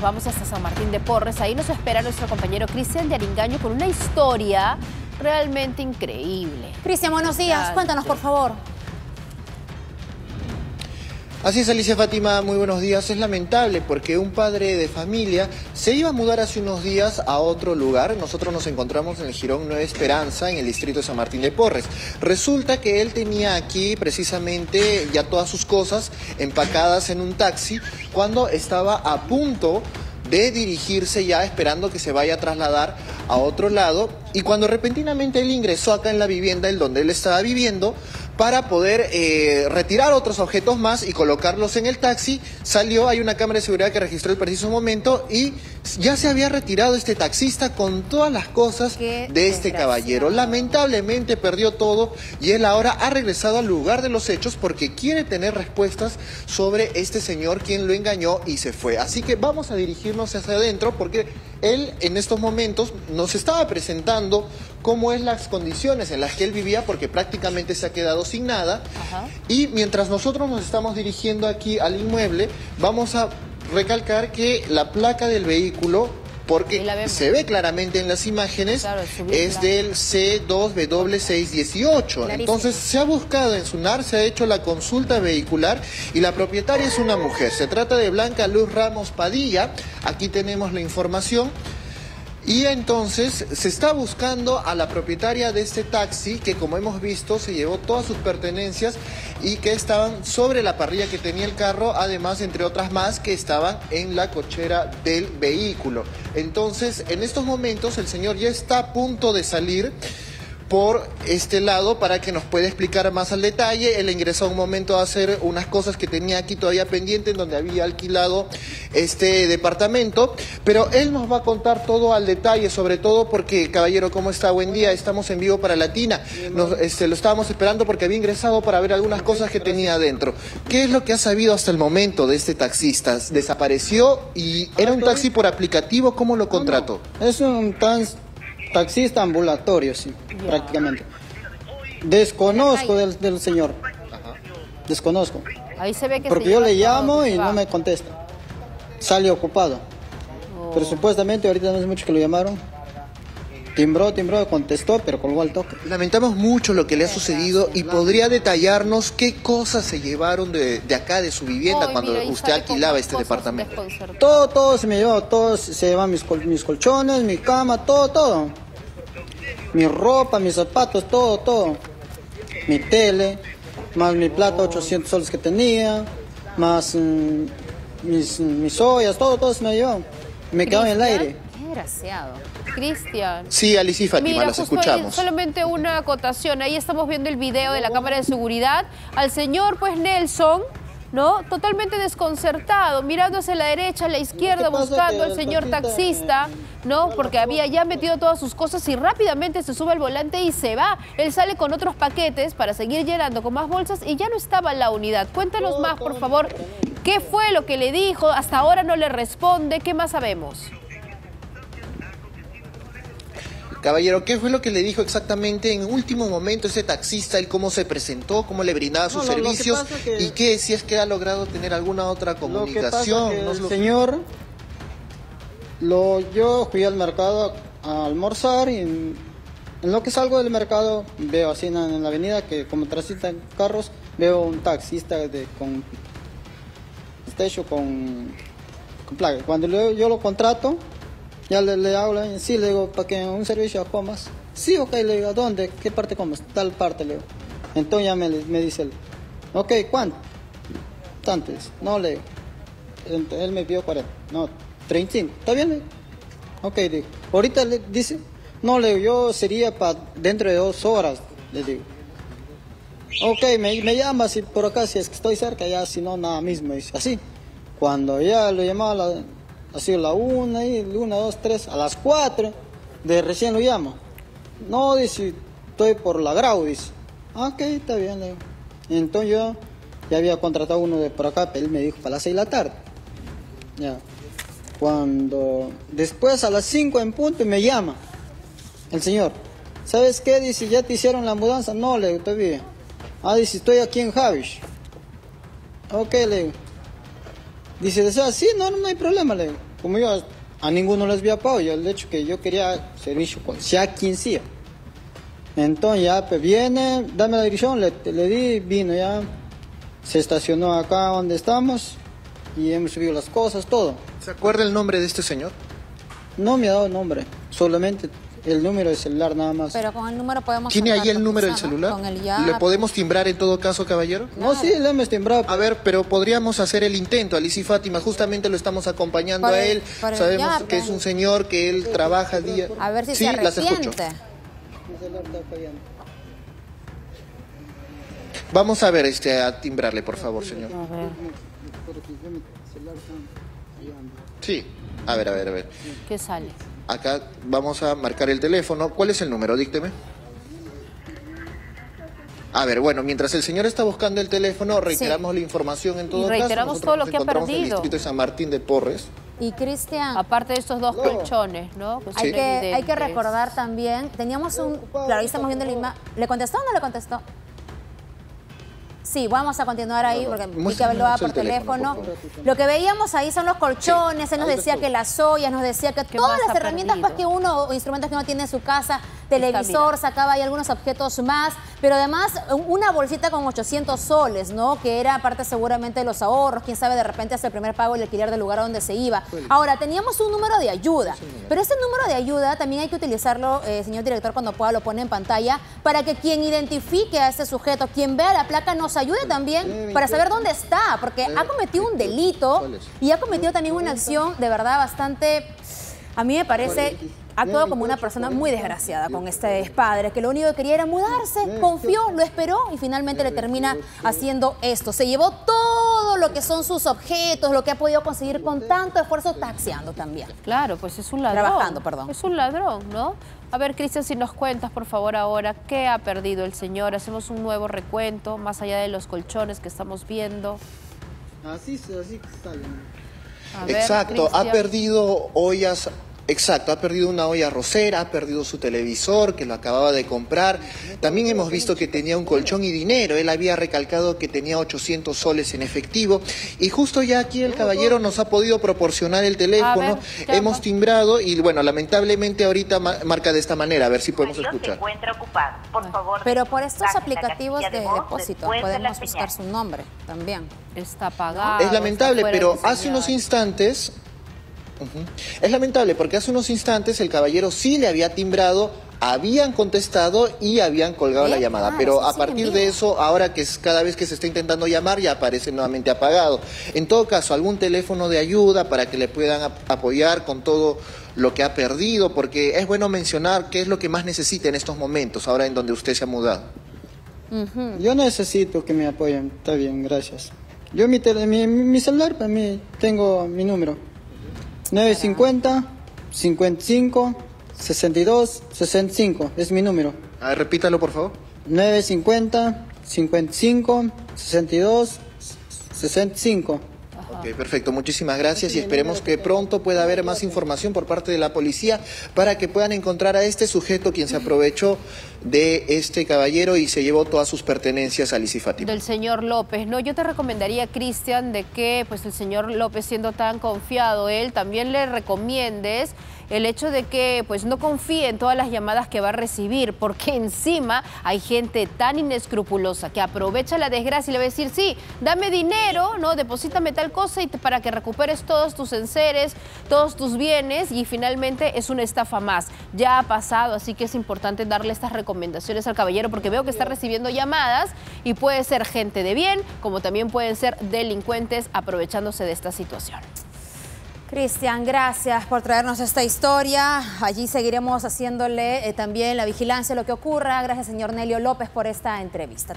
nos vamos hasta San Martín de Porres. Ahí nos espera nuestro compañero Cristian de Aringaño con una historia realmente increíble. Cristian, buenos días. Cuéntanos, por favor. Así es, Alicia Fátima, muy buenos días. Es lamentable porque un padre de familia se iba a mudar hace unos días a otro lugar. Nosotros nos encontramos en el Girón Nueva Esperanza, en el distrito de San Martín de Porres. Resulta que él tenía aquí precisamente ya todas sus cosas empacadas en un taxi cuando estaba a punto de dirigirse ya esperando que se vaya a trasladar a otro lado y cuando repentinamente él ingresó acá en la vivienda, en donde él estaba viviendo, para poder eh, retirar otros objetos más y colocarlos en el taxi. Salió, hay una cámara de seguridad que registró el preciso momento y ya se había retirado este taxista con todas las cosas de este caballero. Lamentablemente perdió todo y él ahora ha regresado al lugar de los hechos porque quiere tener respuestas sobre este señor quien lo engañó y se fue. Así que vamos a dirigirnos hacia adentro porque él en estos momentos nos estaba presentando cómo es las condiciones en las que él vivía porque prácticamente se ha quedado sin nada. Y mientras nosotros nos estamos dirigiendo aquí al inmueble, vamos a recalcar que la placa del vehículo porque se ve claramente en las imágenes, es del C2W618. Entonces se ha buscado en SUNAR, se ha hecho la consulta vehicular y la propietaria es una mujer. Se trata de Blanca Luz Ramos Padilla. Aquí tenemos la información. Y entonces se está buscando a la propietaria de este taxi que como hemos visto se llevó todas sus pertenencias y que estaban sobre la parrilla que tenía el carro, además entre otras más que estaban en la cochera del vehículo. Entonces en estos momentos el señor ya está a punto de salir por este lado para que nos pueda explicar más al detalle. Él ingresó un momento a hacer unas cosas que tenía aquí todavía pendiente, en donde había alquilado este departamento, pero él nos va a contar todo al detalle, sobre todo porque, caballero, ¿cómo está? Buen día, estamos en vivo para Latina. este, lo estábamos esperando porque había ingresado para ver algunas cosas que tenía adentro. ¿Qué es lo que ha sabido hasta el momento de este taxista? ¿Desapareció y era un taxi por aplicativo? ¿Cómo lo contrató? Es un taxi taxista ambulatorio, sí, prácticamente. Desconozco del, señor. Desconozco. Ahí se ve que Porque yo le llamo y no me contesta. Sale ocupado. Pero supuestamente ahorita no es mucho que lo llamaron. Timbró, timbró, contestó, pero colgó al toque. Lamentamos mucho lo que le ha sucedido y podría detallarnos qué cosas se llevaron de, acá, de su vivienda, cuando usted alquilaba este departamento. Todo, todo se me llevó, todo se llevan mis, mis colchones, mi cama, todo, todo. Mi ropa, mis zapatos, todo, todo. Mi tele, más mi plata, 800 soles que tenía, más mm, mis, mis ollas, todo, todo se me llevó. Me quedó en el aire. Desgraciado. Cristian. Sí, Alicia y Fátima, las escuchamos. solamente una acotación. Ahí estamos viendo el video de la cámara de seguridad. Al señor, pues, Nelson, ¿no? Totalmente desconcertado, mirando hacia la derecha, a la izquierda, buscando al señor taxista, ¿no? Porque había ya metido todas sus cosas y rápidamente se sube al volante y se va. Él sale con otros paquetes para seguir llenando con más bolsas y ya no estaba en la unidad. Cuéntanos más, por favor, ¿qué fue lo que le dijo? Hasta ahora no le responde, ¿qué más sabemos? Caballero, ¿qué fue lo que le dijo exactamente en último momento ese taxista, el cómo se presentó, cómo le brindaba sus servicios y qué, si es que ha logrado tener alguna otra comunicación? el señor, lo, yo fui al mercado a almorzar y en, lo que salgo del mercado veo así en, la avenida que como transitan carros, veo un taxista de, con, está hecho con, con plaga. Cuando yo lo contrato, ya le, le hablo, sí, le digo, para que un servicio comas. Sí, ok, le digo, ¿dónde? ¿Qué parte comas? Tal parte, le digo. Entonces ya me, dice él, ok, ¿cuánto? Tantos. No, le digo. Él me pidió 40. No, 35. ¿Está bien? Le digo. Ok, digo. Ahorita le dice, no, le digo, yo sería para dentro de dos horas, le digo. Ok, me, me llama por acá, si es que estoy cerca, ya, si no, nada mismo. Dice, así. Cuando ya lo llamaba la ha sido la una, y una, dos, tres, a las cuatro, de recién lo llamo. No, dice, estoy por la Grau, dice. Ah, ok, está bien, le Entonces yo ya había contratado uno de por acá, pero él me dijo para las seis de la tarde. Ya. Cuando después a las cinco en punto me llama el señor. ¿Sabes qué? Dice, ¿ya te hicieron la mudanza? No, le digo, todavía. Ah, dice, estoy aquí en Javish. Ok, le digo. Dice, sí, no, no hay problema, le digo. como yo a ninguno les había pagado, yo el hecho que yo quería servicio con sea quien sea. Entonces ya pues viene, dame la dirección, le, le di, vino ya, se estacionó acá donde estamos y hemos subido las cosas, todo. ¿Se acuerda el nombre de este señor? No me ha dado nombre, solamente el número de celular nada más. Pero con el número podemos... ¿Tiene ahí el número del celular? Con el ya. ¿Le podemos timbrar en todo caso, caballero? No, sí, le hemos timbrado. A ver, pero podríamos hacer el intento, Alicia y Fátima, justamente lo estamos acompañando Por a él. el Sabemos que es un señor que él trabaja día. A ver si sí, se las escucho. Vamos a ver este a timbrarle, por favor, señor. A ver. Sí. A ver, a ver, a ver. ¿Qué sale? Acá vamos a marcar el teléfono. ¿Cuál es el número? Dícteme. A ver, bueno, mientras el señor está buscando el teléfono, reiteramos la información en todo Y caso. reiteramos todo lo nos que ha encontramos En el perdido. distrito de San Martín de Porres. Y Cristian, Aparte de estos dos colchones, ¿no? Hay, que, hay que recordar también, teníamos un... Claro, ahí estamos viendo la imagen. ¿Le contestó o no le contestó? Sí, vamos a continuar ahí porque vi que hablaba por teléfono, teléfono. por Lo que veíamos ahí son los colchones, él nos decía que las ollas, nos decía que ¿Qué todas las herramientas pues, que uno, o instrumentos que uno tiene en su casa, televisor, sacaba ahí algunos objetos más, pero además una bolsita con 800 soles, ¿no? Que era parte seguramente de los ahorros, quién sabe, de repente hace el primer pago el alquiler del lugar a donde se iba. Ahora, teníamos un número de ayuda, pero ese número de ayuda también hay que utilizarlo, eh, señor director, cuando pueda lo pone en pantalla, para que quien identifique a ese sujeto, quien vea la placa, nos ayude también para saber dónde está, porque ha cometido un delito y ha cometido también una acción de verdad bastante, a mí me parece, actuado como una persona muy desgraciada con este padre, que lo único que quería era mudarse, confió, lo esperó y finalmente le termina haciendo esto. Se llevó todo lo que son sus objetos, lo que ha podido conseguir con tanto esfuerzo taxiando también. Claro, pues es un ladrón. Trabajando, perdón. Es un ladrón, ¿no? A ver, Cristian, si nos cuentas, por favor, ahora, ¿qué ha perdido el señor? Hacemos un nuevo recuento, más allá de los colchones que estamos viendo. Así, así sale. A ver, Exacto, ha perdido ollas. Exacto, ha perdido una olla arrocera, ha perdido su televisor que lo acababa de comprar. También hemos visto que tenía un colchón y dinero. Él había recalcado que tenía 800 soles en efectivo. Y justo ya aquí el caballero nos ha podido proporcionar el teléfono. ver, ¿qué hemos timbrado y bueno, lamentablemente ahorita ma- marca de esta manera. A ver si podemos se escuchar. encuentra ocupado. Por favor, Pero por estos aplicativos de voz depósito podemos buscar señal. su nombre también. Está apagado. Es lamentable, pero hace unos instantes. Es lamentable porque hace unos instantes el caballero sí le había timbrado, habían contestado y habían colgado Eh, la llamada. claro, pero a partir de eso, ahora que es cada vez que se está intentando llamar, ya aparece nuevamente apagado. En todo caso, algún teléfono de ayuda para que le puedan ap- apoyar con todo lo que ha perdido, porque es bueno mencionar qué es lo que más necesita en estos momentos, ahora en donde usted se ha mudado. Yo necesito que me apoyen, está bien, gracias. Yo mi, tele- mi, mi celular, para mí, tengo mi número. 950 55 62 65, es mi número. A ver, repítalo, por favor. 950 55 62 65. Ok, perfecto. Muchísimas gracias y esperemos que pronto pueda haber más información por parte de la policía para que puedan encontrar a este sujeto quien se aprovechó de este caballero y se llevó todas sus pertenencias a Liz del señor López. No, yo te recomendaría, Cristian, de que pues el señor López, siendo tan confiado, él también le recomiendes el hecho de que pues no confíe en todas las llamadas que va a recibir, porque encima hay gente tan inescrupulosa que aprovecha la desgracia y le va a decir, sí, dame dinero, no, deposítame tal cosa y para que recuperes todos tus enseres, todos tus bienes y finalmente es una estafa más. Ya ha pasado, así que es importante darle estas recomendaciones al caballero porque veo que está recibiendo llamadas y puede ser gente de bien, como también pueden ser delincuentes aprovechándose de esta situación. Cristian, gracias por traernos esta historia. Allí seguiremos haciéndole eh, también la vigilancia de lo que ocurra. Gracias, señor Nelio López, por esta entrevista.